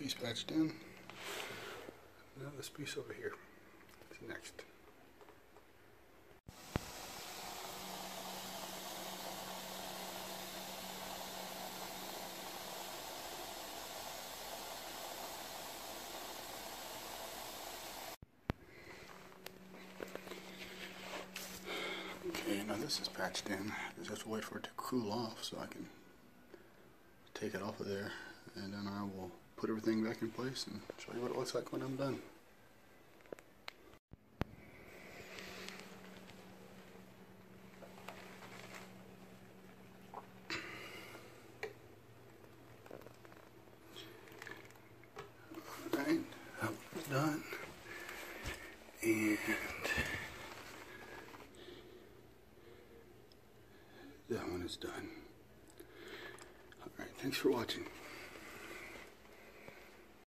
piece patched in. Now this piece over here is next. Okay, now this is patched in. I just have to wait for it to cool off so I can take it off of there and then I will put everything back in place and show you what it looks like when I'm done. Alright, that done. And that one is done. Alright, thanks for watching.